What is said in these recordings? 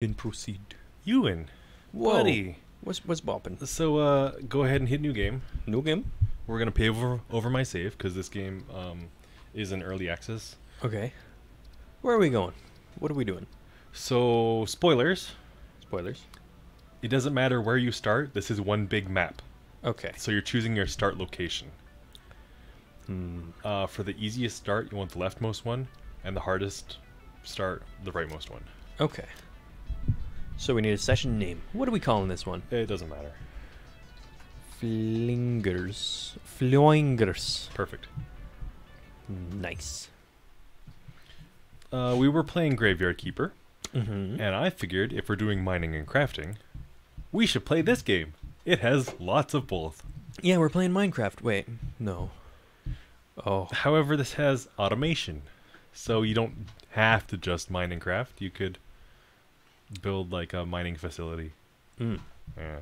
Then proceed. Ewan, Whoa. buddy. What's what's bopping? So uh, go ahead and hit new game. New game? We're gonna pay over over my save because this game um, is in early access. Okay. Where are we going? What are we doing? So spoilers. Spoilers. It doesn't matter where you start. This is one big map. Okay. So you're choosing your start location. Hmm. Uh, for the easiest start, you want the leftmost one, and the hardest start, the rightmost one. Okay. So we need a session name. What are we calling this one? It doesn't matter. Flingers. Floingers. Perfect. Nice. Uh, we were playing Graveyard Keeper, Mm-hmm. and I figured if we're doing mining and crafting, we should play this game. It has lots of both. Yeah, we're playing Minecraft. Wait, no. Oh, However, this has automation, so you don't have to just mine and craft. You could build like a mining facility. mm. Yeah.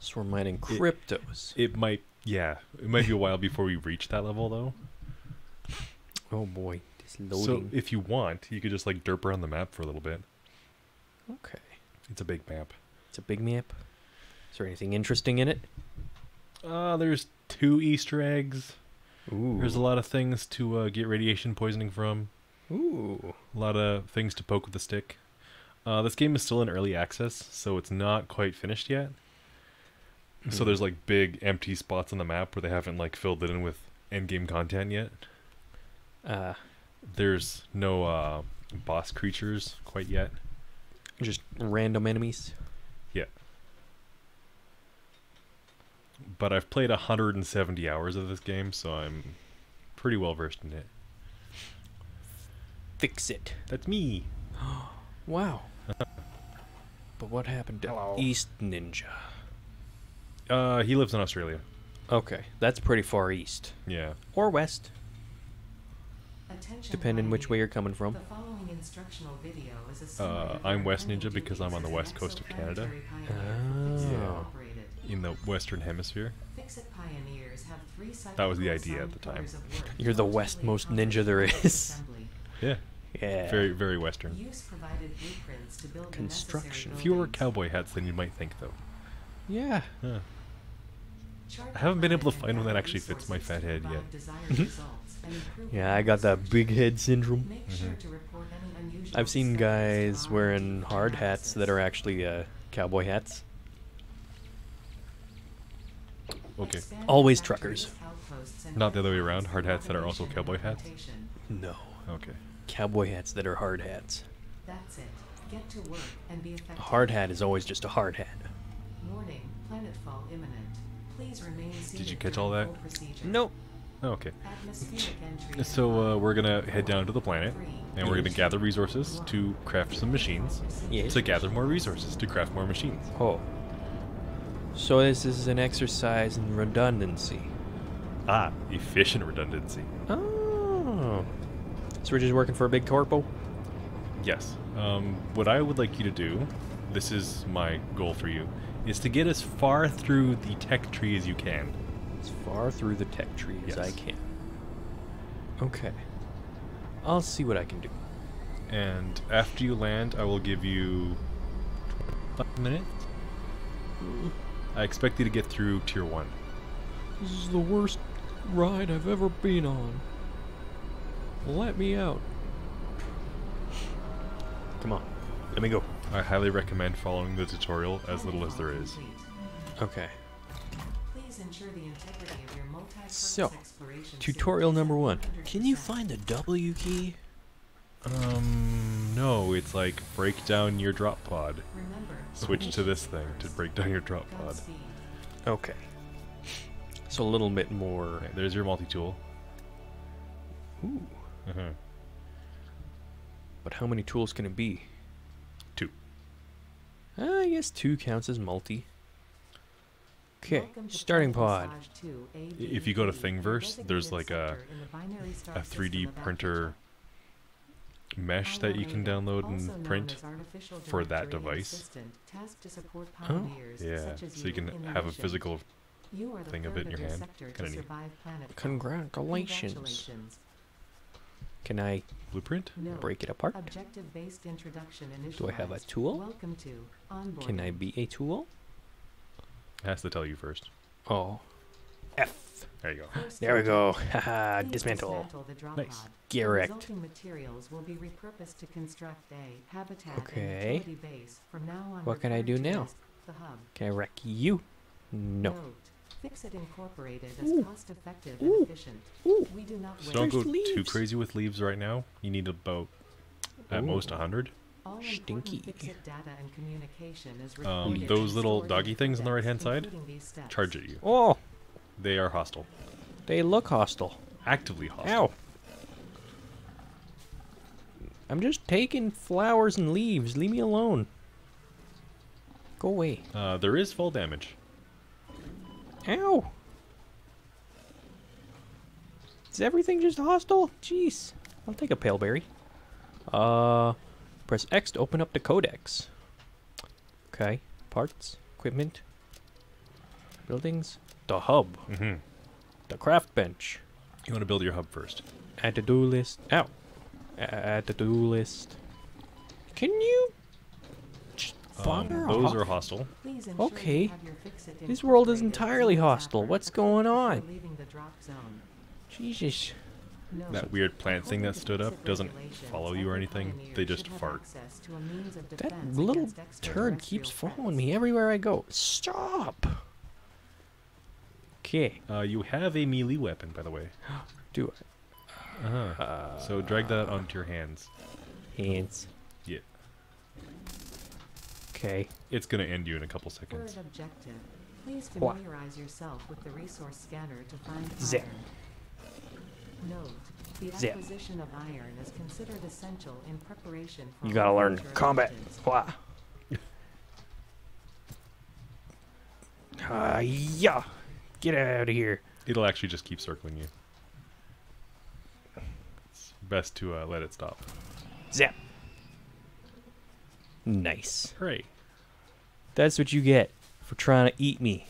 so we're mining cryptos. It might, yeah, it might be a while before we reach that level though. oh boy, this So if you want, you could just like derp around the map for a little bit. okay, It's a big map. it's a big map. Is there anything interesting in it? Uh, there's two Easter eggs. Ooh. There's a lot of things to uh, get radiation poisoning from. Ooh. A lot of things to poke with a stick. Uh, this game is still in early access, so it's not quite finished yet. So Hmm. there's like big empty spots on the map where they haven't like filled it in with end game content yet. Uh, There's no uh, boss creatures quite yet. just random enemies. Yeah. But I've played 170 hours of this game, so I'm pretty well versed in it. Fix it. That's me. Wow. But what happened to Hello. East Ninja? Uh, he lives in Australia. Okay, that's pretty far east. Yeah. Or west, Attention depending which way you're coming from. The following instructional video is a uh, I'm West Ninja because I'm on the west coast of Canada. exoplanetary pioneer for FICSIT Oh. Incorporated. In the Western Hemisphere. FICSIT pioneers have three That was the idea at the time. pillars of work You're the largely westmost ninja there by is. assembly. Yeah. Yeah. Very, very Western. Use provided blueprints to build Construction. Fewer cowboy hats than you might think, though. Yeah. Huh. I haven't been able to find one that actually fits my fat head yet. desired results and improve Yeah, I got that research. big head syndrome. Make sure to report any unusual I've seen guys wearing hard hats that are actually uh, cowboy hats. Okay. Always truckers. Not the other way around, hard hats that are also cowboy hats? No. Okay. Cowboy hats that are hard hats. That's it. Get to work and be effective. A hard hat is always just a hard hat. Warning, planetfall imminent. Please remain seated Did you catch all that? Nope. Oh, okay. Atmospheric entry So uh, we're gonna head down to the planet, and we're gonna gather resources to craft some machines. Yes. To gather more resources to craft more machines. Oh. So this is an exercise in redundancy. Ah, efficient redundancy. Oh. So we're just working for a big corpo? Yes. Um, what I would like you to do, this is my goal for you, is to get as far through the tech tree as you can. As far through the tech tree as I can. Okay. I'll see what I can do. And after you land, I will give you five minutes. I expect you to get through tier one. This is the worst ride I've ever been on. Let me out. Come on. Let me go. I highly recommend following the tutorial as little as there is. Okay. Please ensure the integrity of your multi-purpose So, Tutorial number one. Can you find the W key? Um, no, it's like break down your drop pod. Remember, Switch to this thing to break down your drop pod. Okay. So a little bit more. Okay, there's your multi-tool. Ooh. Uh-huh. But how many tools can it be? Two. I guess two counts as multi. Okay, starting pod. If you go to ADD, Thingiverse, there's like a sector in the binary star a 3D printer mesh that you can download and print. for that device. assistant, tasked to support Oh. Yeah, so you can have a physical. You are the thing of third it in your your hand. Kinda neat. survive. Congratulations. Congratulations. Can I Blueprint? Note, break it apart? Objective-based introduction initialized. Do I have a tool? Welcome to onboarding. Can I be a tool? It has to tell you first. Oh. F. There you go. First There we go. Haha, please dismantle. Nice. pod. Correct. Resulting materials will be repurposed to construct a habitat Okay. and base from now on. What can I do now? The hub. Can I wreck you? No. Note, FICSIT Incorporated is Ooh. cost effective Ooh. and efficient. Ooh. We do not So don't go There's too crazy with leaves right now. You need about at most Ooh. 100. all Stinky. data and communication is Um, those little doggy things on the right-hand side including. Charge at you. Oh, They are hostile. they look hostile. Actively hostile. Ow. I'm just taking flowers and leaves. Leave me alone. Go away. Uh, there is fall damage. Ow. Is everything just hostile? Jeez. I'll take a pale berry. Uh, press X to open up the codex. Okay. Parts, equipment, buildings, the hub, hmm the craft bench. You want to build your hub first. Add to do list. Ow. Add to do list. Can you? Just Um, those are hostile. Please ensure you Okay. have your FICSIT This world is entirely hostile. What's going on? leaving the drop zone. Jesus. That weird plant thing that stood up doesn't follow you or anything. They just fart. access to a means of That little turd keeps following me everywhere I go. Stop. Okay. Uh, you have a melee weapon, by the way. Do Uh-huh. Uh, so drag that onto your hands. Hands. Yeah. Okay. It's gonna end you in a couple Third seconds. objective. Please What? familiarize yourself with the resource scanner to find Zip. iron. Note, the Zip. acquisition of iron is considered essential in preparation for You gotta learn combat. missions. Wah. Ah, yeah. Get out of here. It'll actually just keep circling you. It's best to uh, let it stop. Zap. Nice. Hooray. That's what you get for trying to eat me.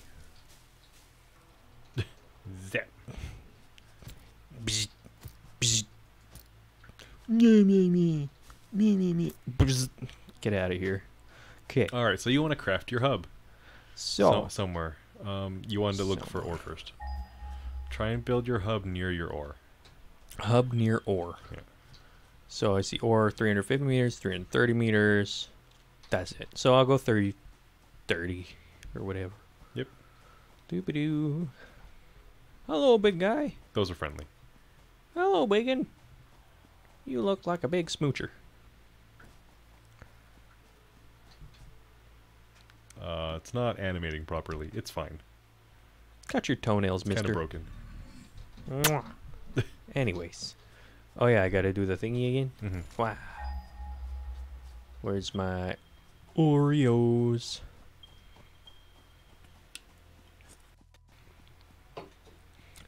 Zap. Bzz, bzz. Me, me, me. Me, me, me. Bzz. Get out of here. Okay. All right, so you want to craft your hub So, so, somewhere. Um, you wanted to look for ore first. Try and build your hub near your ore. hub near ore. Yeah. So I see ore 350 meters, 330 meters. That's it. So I'll go 30, 30 or whatever. Yep. Doop doo. Hello, big guy. Those are friendly. Hello, biggin. You look like a big smoocher. Uh, it's not animating properly. It's fine. Cut your toenails, It's kind mister. of broken. Mwah. Anyways. Oh, yeah, I gotta do the thingy again. hmm Wow. Where's my Oreos?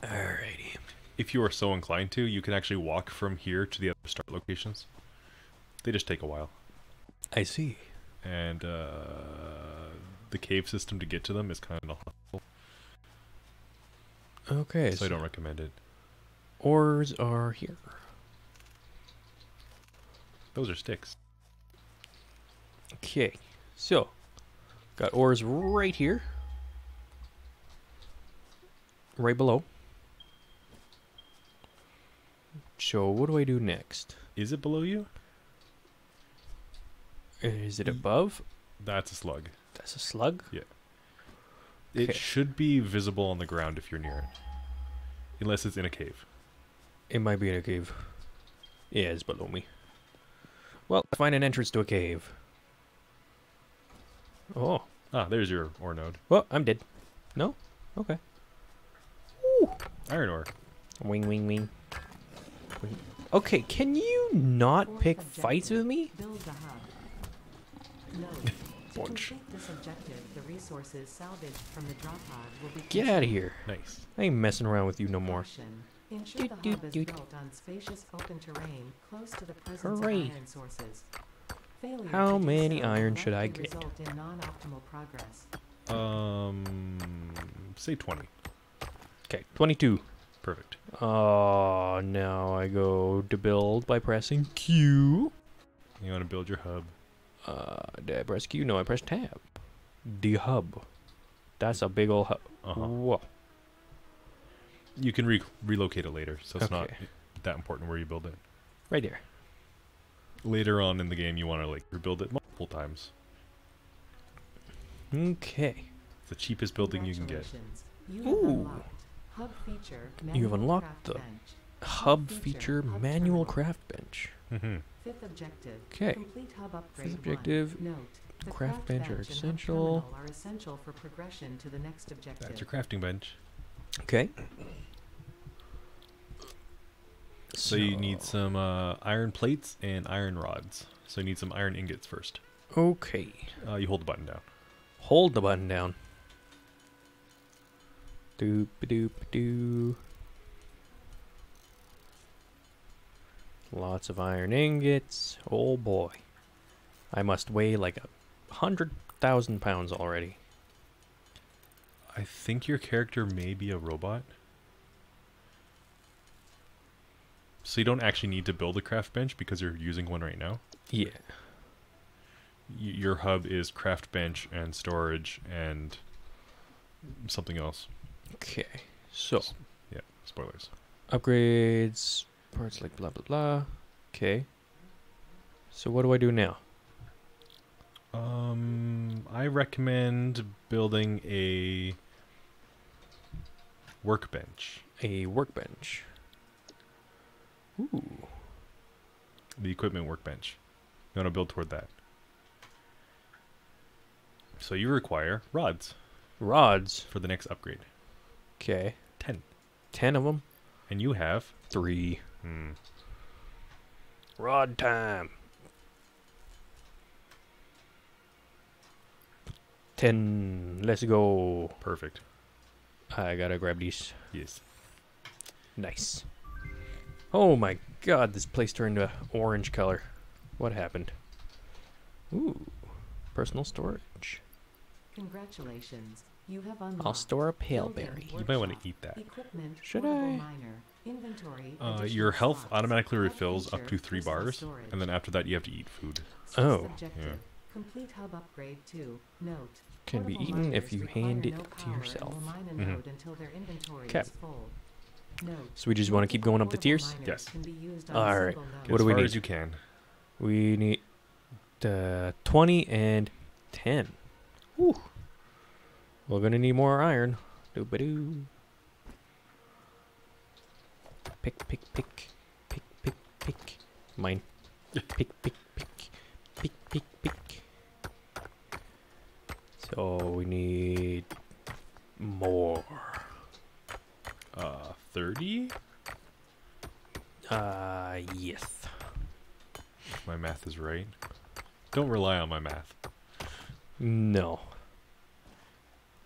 Alrighty. If you are so inclined to, you can actually walk from here to the other start locations. They just take a while. I see. And uh, the cave system to get to them is kind of hostile, Okay, so so I don't recommend it. ores are here. Those are sticks. Okay, so got ores right here, right below. So what do I do next? Is it below you? Is it above? That's a slug. That's a slug. Yeah. It Okay. should be visible on the ground if you're near it. Unless it's in a cave. It might be in a cave. Yeah, it's below me. Well, find an entrance to a cave. Oh. Ah, there's your ore node. Well, I'm dead. No? Okay. Iron ore. Wing, wing, wing. Wing. Okay, can you not Fourth pick objective, fights with me? Build the hub. Note, to Bunch. this objective, the resources salvaged from the drop pod will be Get out of here. Nice. I ain't messing around with you no more. Ensure the hub is built on spacious open terrain close to the presence Hooray. of iron sources. Failure How to many so iron should I get? Non-optimal progress. Um, say 20. Okay, 22. Perfect. Oh, now I go to build by pressing Q. You want to build your hub. Uh, did I press Q? No, I press tab. The hub. That's a big old hub. Uh-huh. Whoa. You can re- relocate it later, so it's not that important where you build it. Right there. Later on in the game, you want to like rebuild it multiple times. Okay. It's the cheapest building you can get. You have Ooh. unlocked Hub feature. You have unlocked the bench. Hub feature, feature hub manual terminal. craft bench. hmm Fifth objective. 'Kay. Complete hub upgrade. Fifth objective, Note. The craft bench are essential. Are essential for progression to the next objective. That's your crafting bench. Okay. So you need some uh, iron plates and iron rods. So you need some iron ingots first. Okay. Uh, you hold the button down. Hold the button down. Doop doop doo. Lots of iron ingots. Oh boy. I must weigh like a hundred thousand pounds already. I think your character may be a robot. So you don't actually need to build a craft bench because you're using one right now. Yeah. Y- your hub is craft bench and storage and something else. Okay. So Yeah, spoilers. upgrades, parts like blah blah blah. Okay. So what do I do now? Um, I recommend building a workbench. A workbench. Ooh. The equipment workbench. You want to build toward that. So you require rods Rods. for the next upgrade. Okay. Ten. Ten of them. And you have Three. hmm, Rod time. Ten. Let's go. perfect. I gotta grab these. Yes. Nice. Oh my god, this place turned to orange color. What happened? Ooh. Personal storage. Congratulations. You have unlocked. I'll store a pale berry. You might want to eat that. Equipment. Should portable I? Miner, inventory. Uh, your health slots, automatically refills up to three bars, storage. and then after that you have to eat food. Oh. Yeah. Complete hub upgrade two. Note. Can be eaten if you hand it no to yourself. will mine a So we just want to keep going up the tiers? Yes. can be used on a Alright. What do we need? as you can. We need uh, 20 and 10. Whew. We're gonna need more iron. Doo ba doo. Pick, pick, pick. Pick, pick, pick. Mine. Pick, pick, pick. Pick, pick, pick. So we need more. Uh, thirty. Uh, yes. If my math is right. Don't rely on my math. No.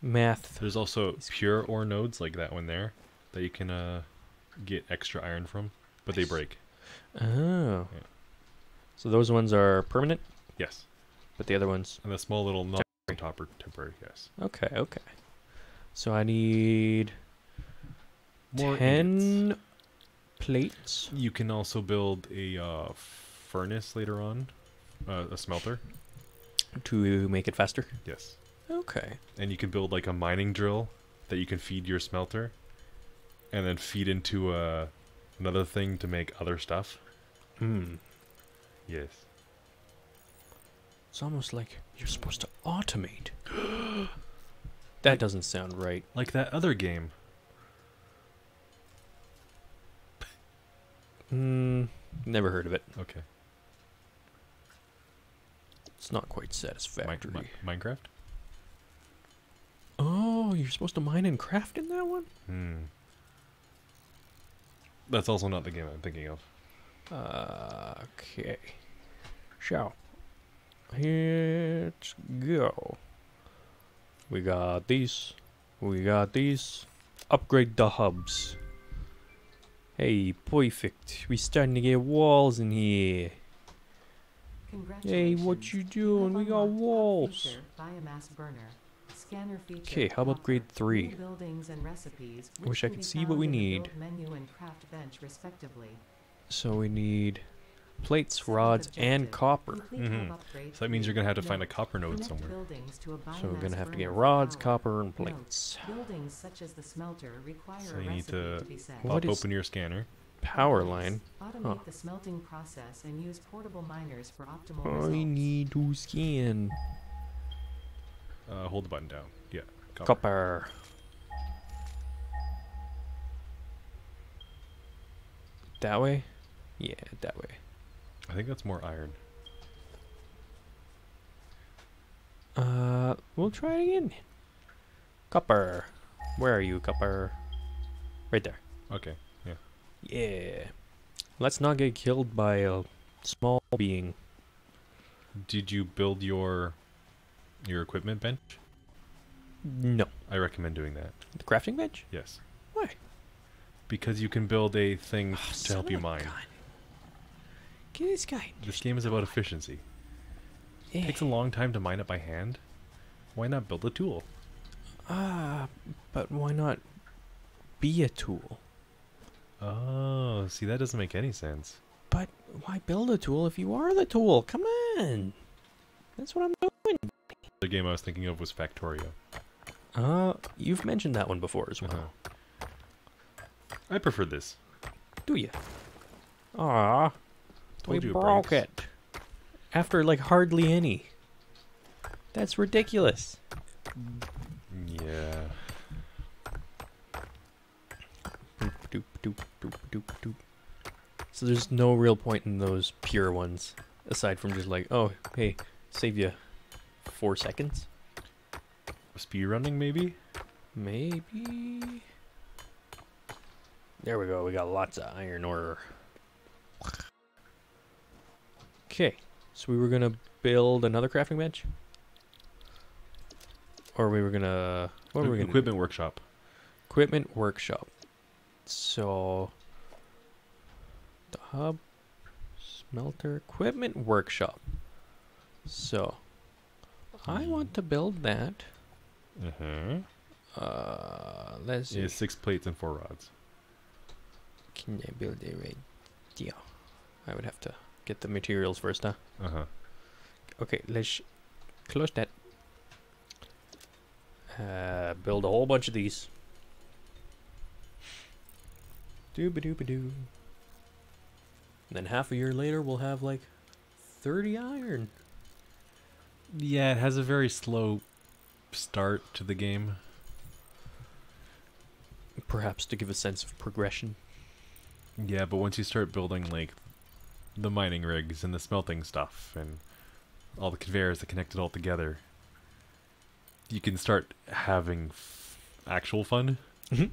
Math. There's also pure ore nodes like that one there that you can uh get extra iron from, but they break. Oh. Yeah. So those ones are permanent, Yes. but the other ones. And the small little non topper temporary, yes. Okay, okay. So I need More ingots. ten plates. You can also build a uh, furnace later on, uh, a smelter. to make it faster. Yes. Okay. And you can build like a mining drill that you can feed your smelter, and then feed into uh, another thing to make other stuff. Hmm. Yes. It's almost like you're supposed to automate. that doesn't sound right. Like that other game. Hmm. Never heard of it. Okay. It's not quite Mi- satisfactory. Mi- Minecraft. oh, you're supposed to mine and craft in that one? Hmm. That's also not the game I'm thinking of. Uh, okay. Shall. Let's go. We got these. We got these. Upgrade the hubs. Hey, perfect. We're starting to get walls in here. Hey, what you doing? We got walls. Okay, Biomass burner. Scanner feature. 'Kay, how about grade three? Buildings and recipes. Wish which I could see what we need. Menu and craft bench, respectively. So we need plates, rods, and copper. complete Mhm. So that means you're gonna have to find a copper node somewhere. buildings to a So we're gonna have to get rods, copper, and plates. Such as the smelter require So you need to to be set. What Pop open your scanner. Power line. Automate Huh. the smelting process and use portable miners for optimal I results. need to scan. Uh, hold the button down. Yeah. Copper. Copper. That way? Yeah, that way. I think that's more iron. Uh, we'll try it again. Copper. Where are you, Copper? Right there. Okay. Yeah. Yeah. Let's not get killed by a small being. Did you build your your equipment bench? No. I recommend doing that. The crafting bench? Yes. Why? Because you can build a thing to Ah, help you mine. gun. Get this guy. This game is about efficiency. Yeah. takes a long time to mine it by hand. Why not build a tool? Ah, but why not be a tool? Oh, see that doesn't make any sense. But why build a tool if you are the tool? Come on. That's what I'm doing. The game I was thinking of was Factorio. Uh, you've mentioned that one before as well. Uh-huh. I prefer this. Do you? Ah, we it broke breaks. it. After like hardly any. That's ridiculous. Yeah. Doop, doop, doop, doop, doop, doop. So there's no real point in those pure ones, aside from just like, oh, hey, save you four seconds, Speed running maybe? maybe. There we go. We got lots of iron ore. Okay, so we were gonna build another crafting bench, or we were gonna what were we gonna Equipment workshop. equipment workshop. So the hub smelter equipment workshop. So I want to build that. Uh-huh. Uh let's see. Is six plates and four rods. Can I build it right? Yeah. I would have to get the materials first, huh? Uh-huh. Okay, let's close that. Uh, build a whole bunch of these. Dooba dooba doo. Then half a year later, we'll have like 30 iron. Yeah, it has a very slow start to the game. Perhaps to give a sense of progression. Yeah, but once you start building like the mining rigs and the smelting stuff and all the conveyors that connect it all together, you can start having f- actual fun. Mhm.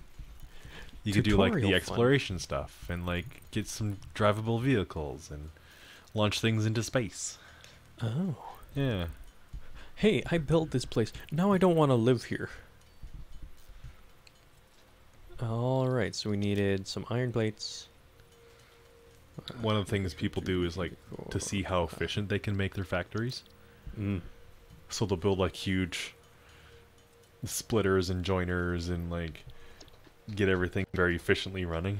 You could do like the fun. exploration stuff and like get some drivable vehicles and launch things into space. Oh. Yeah. Hey, I built this place. Now I don't want to live here. Alright, so we needed some iron plates. One of the things people do is like to see how efficient they can make their factories. Mm. So they'll build like huge splitters and joiners and like get everything very efficiently running.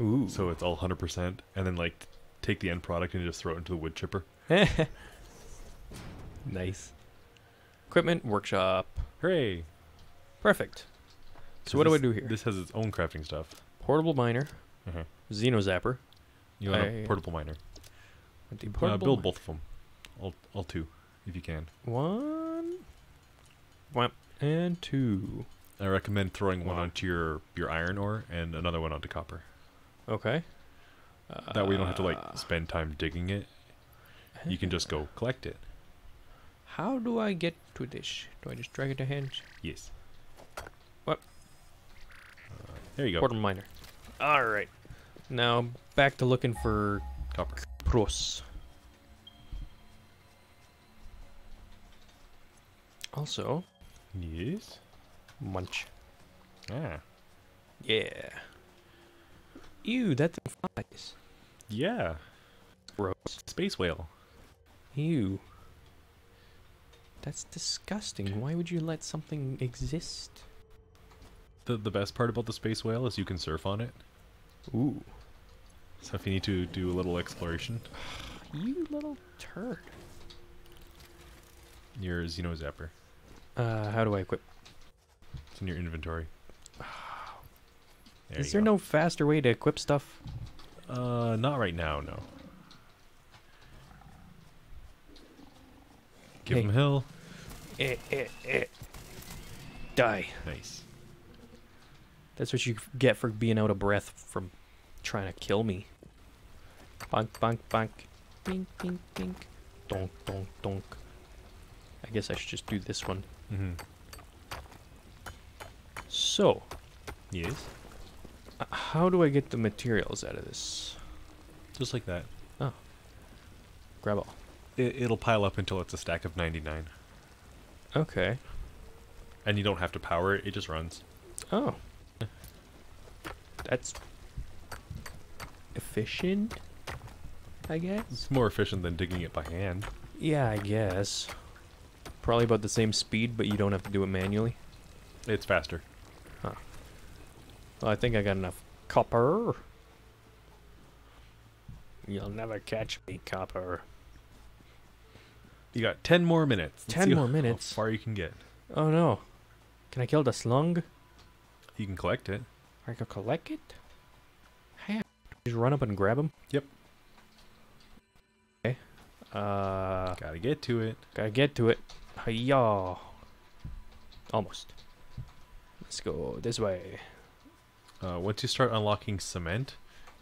Ooh. So it's all 100% and then like take the end product and just throw it into the wood chipper. nice. Equipment workshop. Hooray! Perfect. So what do I do here? This has its own crafting stuff. Portable miner, Uh-huh. Xeno Zapper. You want I- a portable miner. The Uh, build mi- both of them. All, all two, if you can. One. Wham, and two. I recommend throwing one Wow. onto your, your iron ore and another one onto copper. Okay. That way you don't have to Uh, like spend time digging it. You can just go collect it. How do I get to this? Do I just drag it to hand? Yes. What? Uh, there you go. Portable miner. All right. Now back to looking for Copper. pros. Also, Yes. munch. Ah. Yeah. Ew, that thing flies. Yeah. Gross. Space whale. Ew. That's disgusting. Why would you let something exist? The the best part about the space whale is you can surf on it. Ooh. So if you need to do a little exploration, You little turd. your Xeno Zapper. Uh, how do I equip? It's in your inventory. There Is there go. no faster way to equip stuff? Uh, not right now, no. Give Hey. him hill. Eh, eh, eh. Die. Nice. That's what you get for being out of breath from trying to kill me. Bonk, bonk, bonk. Bink, bink, bink. Donk, donk, donk. I guess I should just do this one. Mm-hmm. So, Yes. uh, how do I get the materials out of this? Just like that. Oh. Grab all. It, it'll pile up until it's a stack of 99. Okay. And you don't have to power it, it just runs. Oh. That's efficient, I guess. It's more efficient than digging it by hand. Yeah, I guess. Probably about the same speed, but you don't have to do it manually. It's faster. Well, I think I got enough copper. You'll never catch me, copper. You got 10 more minutes. 10 see more how minutes? far you can get. Oh no. Can I kill the slung? You can collect it. I can collect it? How? Just run up and grab him? Yep. Uh, Gotta get to it. gotta get to it. Hiya. Almost. Let's go this way. Uh, once you start unlocking cement,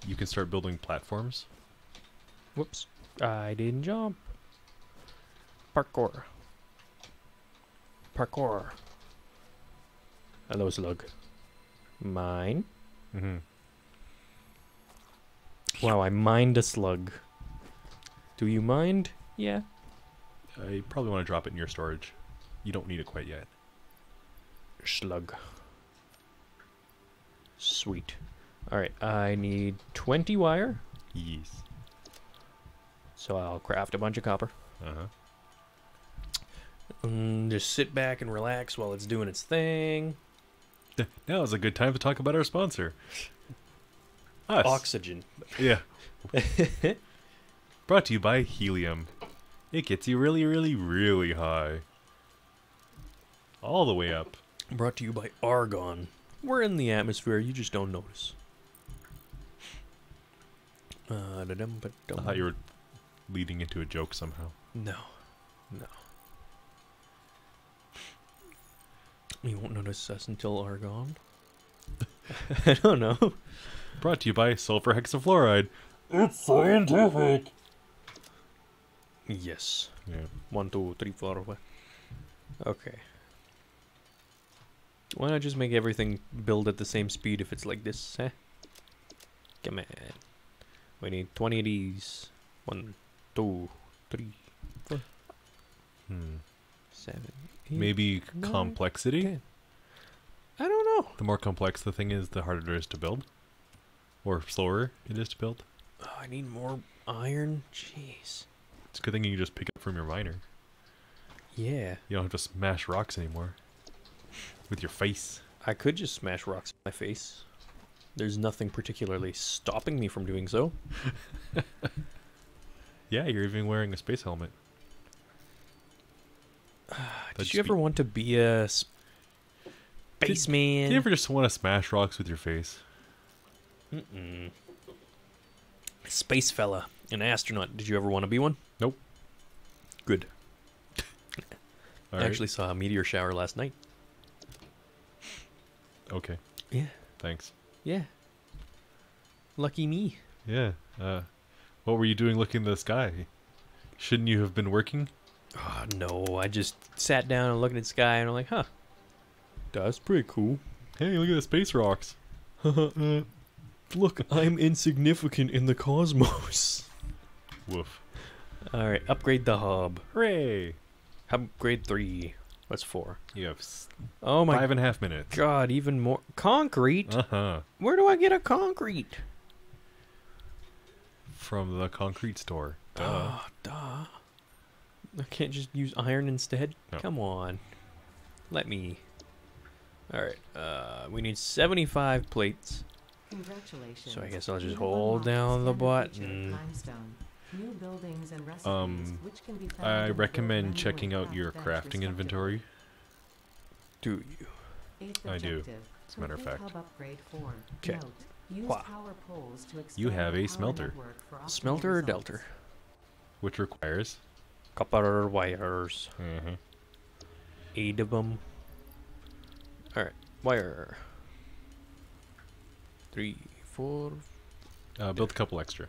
you can start building platforms. Whoops. I didn't jump. Parkour. Parkour. Hello, slug. Mine. Mm-hmm. Wow, I mined a slug. Do you mind? Yeah. I probably want to drop it in your storage. You don't need it quite yet. Slug. Sweet. Alright, I need 20 wire, Yes. so I'll craft a bunch of copper. Uh-huh. Mm, just sit back and relax while it's doing its thing. Now is a good time to talk about our sponsor. Us. Oxygen. Yeah. Brought to you by Helium. It gets you really, really, really high. All the way up. Brought to you by Argon. We're in the atmosphere, you just don't notice. Uh, da-dum, I ba-dum. thought you were leading into a joke somehow. No. No. You won't notice us until Argon. I don't know. Brought to you by sulfur hexafluoride. It's scientific. Yes. Yeah. One, two, three, four. five. Okay. Why not just make everything build at the same speed if it's like this, eh? Come on. We need 20 of these. One, two, three, Hmm. seven, eight, Maybe nine, complexity? ten. I don't know. The more complex the thing is, the harder it is to build. Or slower it is to build. Oh, I need more iron. Jeez. It's a good thing you can just pick up from your miner. Yeah. You don't have to smash rocks anymore. With your face. I could just smash rocks in my face. There's nothing particularly stopping me from doing so. Yeah, you're even wearing a space helmet. Did you be- ever want to be a spaceman? Did you ever just want to smash rocks with your face? Mm-mm. Space fella, an astronaut. Did you ever want to be one? Good. I right. actually saw a meteor shower last night. Okay. Yeah. Thanks. Yeah. Lucky me. Yeah. Uh, what were you doing looking at the sky? Shouldn't you have been working? Oh, no, I just sat down and looked at the sky and I'm like, huh. That's pretty cool. Hey, look at the space rocks. Look, I'm insignificant in the cosmos. Woof. Alright, upgrade the hub. Hooray! Upgrade three. What's four? You have s- Oh my five and a half minutes. god, even more. Concrete? Uh huh. Where do I get a concrete? From the concrete store. Duh. Oh, duh. I can't just use iron instead? No. Come on. Let me. Alright, uh, we need 75 plates. Congratulations. So I guess I'll just hold down the standard feature button. Limestone. New buildings and recipes, Um, which can be found I in the build recommend checking out your crafting inventory. Do you? Eighth I do, as a matter of fact. Hub upgrade four. 'Kay. Note, use Wha- power poles to You have a smelter. network for optimal Smelter or results. delter? which requires Copper wires. Mhm. Eight of them. Alright, wire. Three, four, uh, build a couple extra.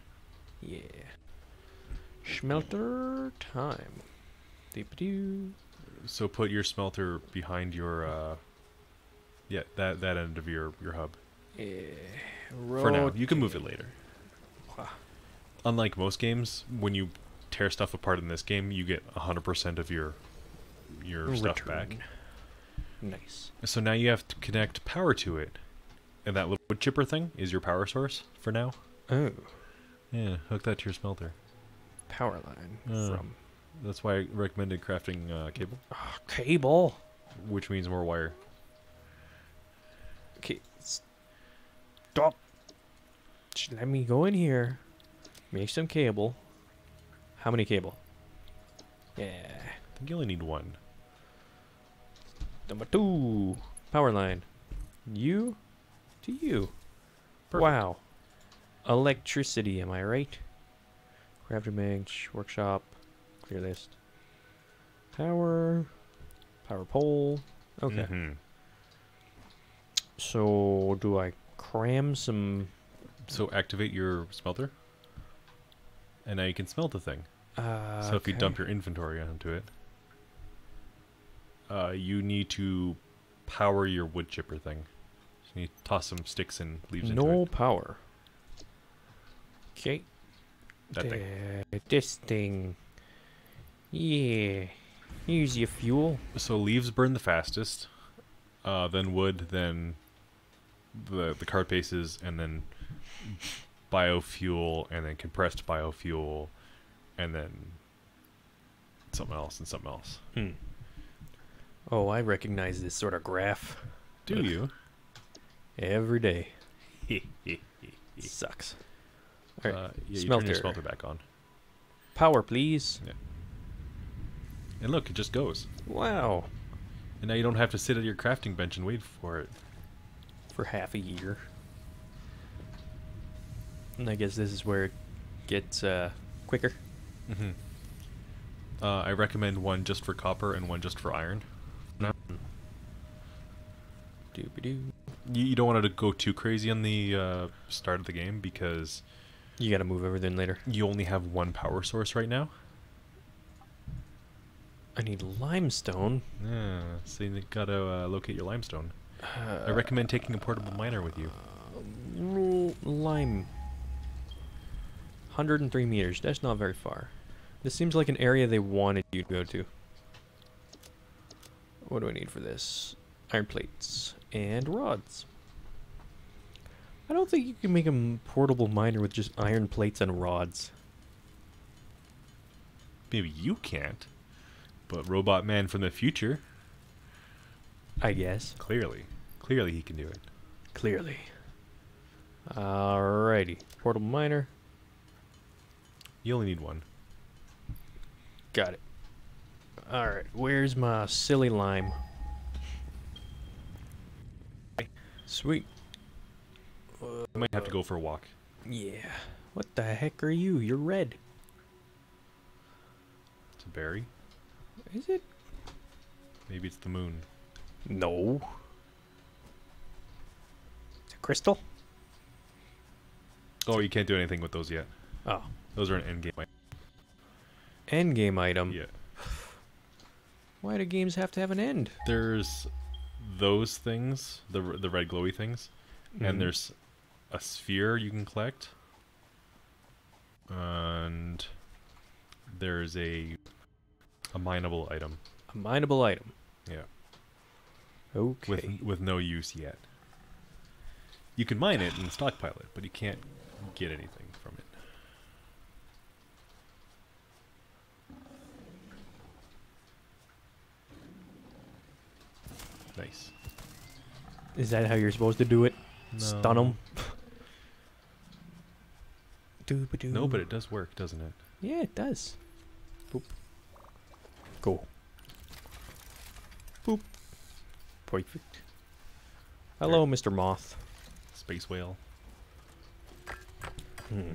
yeah. Smelter time. So put your smelter behind your uh, yeah that that end of your your hub Yeah. for now. You can move it later. Wha- Unlike most games, when you tear stuff apart in this game, you get hundred percent of your your stuff back. Nice. So now you have to connect power to it, and that little chipper thing is your power source for now. Oh, Yeah, hook that to your smelter. Power line Uh. from That's why I recommended crafting uh, cable, Ah, cable. which means more wire. Okay, stop. Just let me go in here. Make some cable. How many cable? Yeah. I think you only need one. Number two. Power line. You to you. Perfect. Wow. Electricity, am I right? Crafting bench, workshop, clear list. Power. Power pole. Okay. Mhm. So do I cram some So activate your smelter, and now you can smelt the thing. uh so if you dump your inventory onto it, uh, you need to power your wood chipper thing. So you need to toss some sticks and leaves into it. no power. Okay. That thing. This thing. Yeah. Here's your fuel. So leaves burn the fastest, uh, then wood, then the the carapaces, and then biofuel, and then compressed biofuel, and then something else and something else. Hmm. Oh, I recognize this sort of graph Do you? every day. Sucks. Uh, yeah, you turn Smelter. your smelter back on, Power, please. and look, it just goes. Wow. And now you don't have to sit at your crafting bench and wait for it. For half a year. And I guess this is where it gets uh, quicker. Mm-hmm. Uh, I recommend one just for copper and one just for iron. No. Doobie doo. You, you don't want to go too crazy on the uh, start of the game because You gotta move everything later. you only have one power source right now. I need limestone. Yeah, so you gotta uh, locate your limestone. Uh, I recommend taking a portable miner with you. Lime. 103 meters. That's not very far. This seems like an area they wanted you to go to. What do I need for this? Iron plates and rods. I don't think you can make a portable miner with just iron plates and rods. Maybe you can't, but Robot Man from the future, I guess. clearly, clearly he can do it. Clearly. Alrighty. Portable miner. You only need one. Got it. Alright, where's my silly lime? Sweet. Might have to go for a walk. Yeah. What the heck are you? You're red. It's a berry. Is it? Maybe it's the moon. No. It's a crystal? Oh, you can't do anything with those yet. Oh. Those are an end game. End game item. Yeah. Why do games have to have an end? There's those things, the the red glowy things, Mhm. and there's a sphere you can collect. And there's a a mineable item. A mineable item. Yeah. Okay. With with no use yet. You can mine it and stockpile it, but you can't get anything from it. Nice. Is that how you're supposed to do it? No. Stun them? No, but it does work, doesn't it? Yeah, it does. Boop. Go. Boop. Perfect. Hello, Mr. Moth. Space whale. Hmm.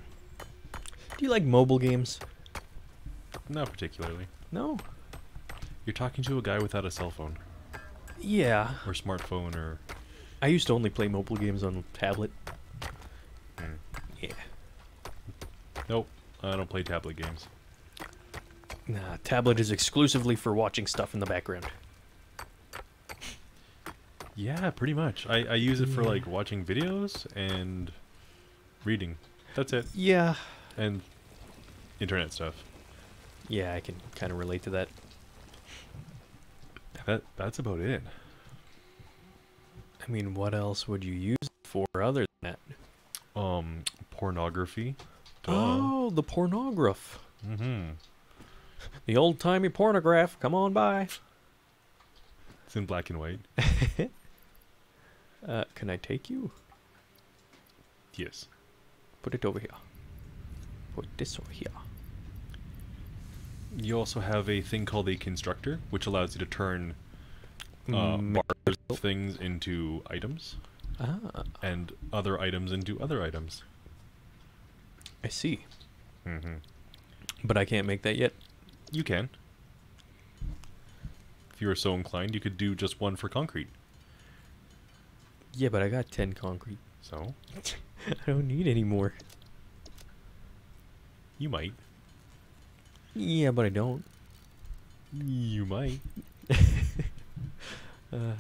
Do you like mobile games? Not particularly. No. You're talking to a guy without a cell phone Yeah. or smartphone or. I used to only play mobile games on tablet. Hmm. Yeah. Nope, I don't play tablet games. Nah, tablet is exclusively for watching stuff in the background. Yeah, pretty much. I, I use it for like watching videos and reading. That's it. Yeah. And internet stuff. Yeah, I can kind of relate to that. That that's about it. I mean, what else would you use it for other than that? Um, pornography. Duh. Oh, the pornograph. Mm-hmm. The old timey pornograph. Come on by. It's in black and white. Uh, can I take you? Yes. Put it over here. Put this over here. You also have a thing called a constructor, which allows you to turn uh, Mm, bars of things into items Ah, and other items into other items. I see. Mm-hmm. But I can't make that yet. You can. If you were so inclined, you could do just one for concrete. Yeah, but I got 10 concrete. So, I don't need any more. you might. Yeah, but I don't. You might. Uh,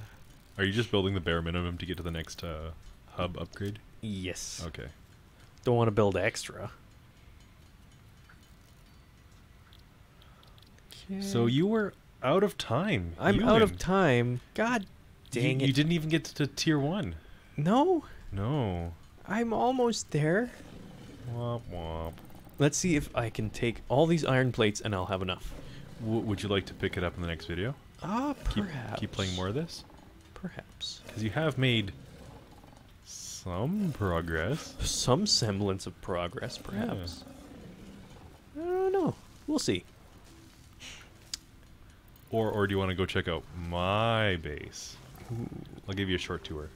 Are you just building the bare minimum to get to the next uh, hub upgrade? yes. Okay. Don't want to build extra. So you were out of time. I'm You out of time. God dang you, it. You didn't even get to tier one. No, No. I'm almost there. Womp womp. Let's see if I can take all these iron plates and I'll have enough. W- would you like to pick it up in the next video? Ah, Keep, perhaps. keep playing more of this? Perhaps. Because you have made some progress. Some semblance of progress, perhaps. I don't know. We'll see. Or, or do you want to go check out my base? Ooh. I'll give you a short tour.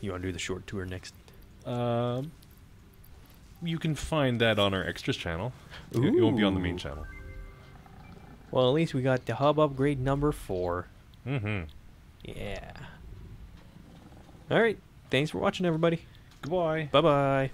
You want to do the short tour next? Um, you can find that on our extras channel. It, it won't be on the main channel. Well, at least we got the hub upgrade number four. Mm-hmm. Yeah. All right. Thanks for watching, everybody. Goodbye. Bye bye.